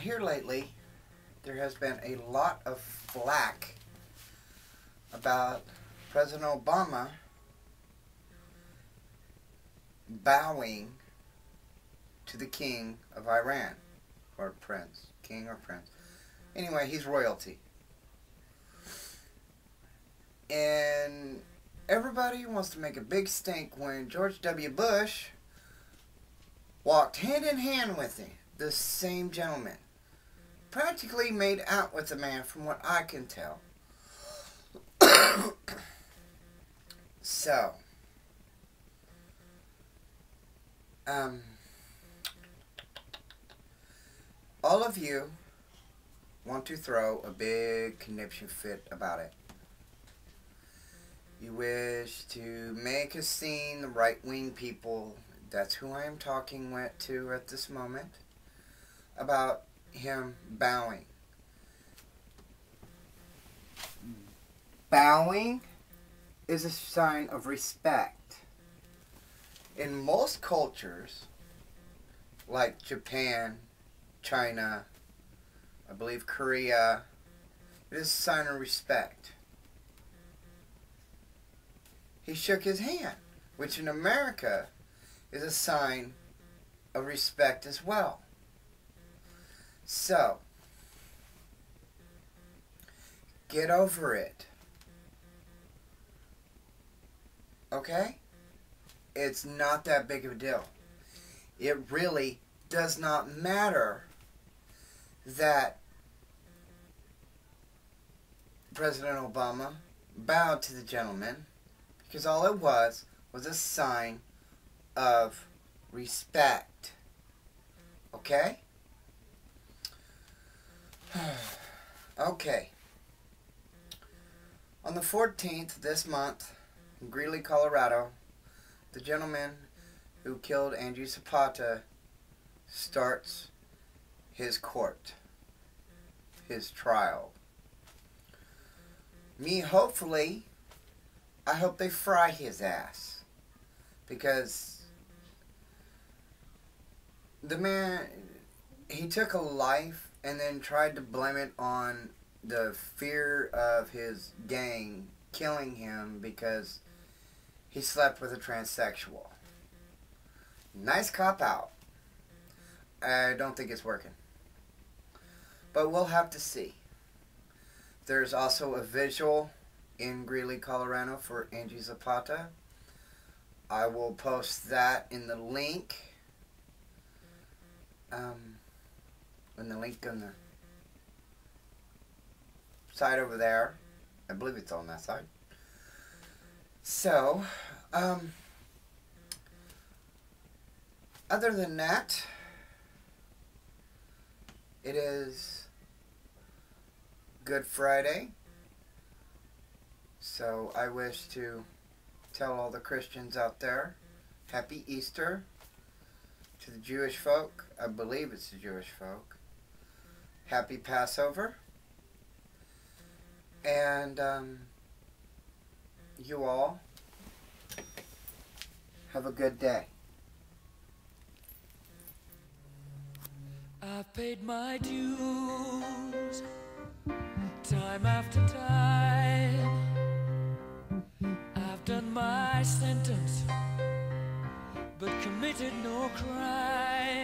here lately, there has been a lot of flack about President Obama bowing to the king of Iran, or prince, king or prince. Anyway, he's royalty. And everybody wants to make a big stink when George W. Bush walked hand in hand with him, the same gentleman. Practically made out with the man, from what I can tell. so, um, all of you want to throw a big conniption fit about it. You wish to make a scene, the right wing people, that's who I am talking with to at this moment, about him bowing. Bowing is a sign of respect. In most cultures, like Japan, China, I believe Korea, it is a sign of respect. He shook his hand, which in America is a sign of respect as well. So, get over it. Okay? It's not that big of a deal. It really does not matter that President Obama bowed to the gentleman because all it was was a sign of respect. Okay? okay. On the 14th this month, in Greeley, Colorado, the gentleman who killed Angie Zapata starts his court, his trial. Me, hopefully, I hope they fry his ass. Because the man, he took a life and then tried to blame it on the fear of his gang killing him because he slept with a transsexual. Nice cop out. I don't think it's working. But we'll have to see. There's also a visual in Greeley, Colorado for Angie Zapata. I will post that in the link. Um, the link on the side over there. I believe it's on that side. So, um, other than that, it is Good Friday. So I wish to tell all the Christians out there Happy Easter. To the Jewish folk, I believe it's the Jewish folk, Happy Passover. And um, you all have a good day. I've paid my dues time after time. I've done my sentence, but committed no crime.